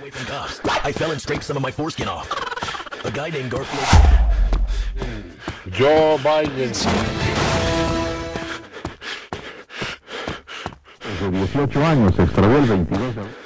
Away from cops. I fell and scraped some of my foreskin off. A guy named Garfield. Joe Biden. De 18 años se extravió el 22 de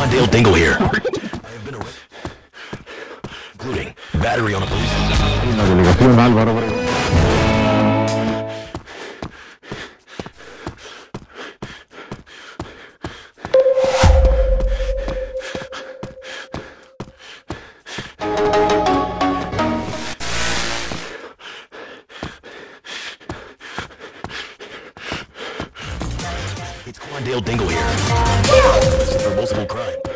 Quandale Dingle here. Including battery on a police la delegación Álvaro. It's Quandale Dingle here. Multiple crime.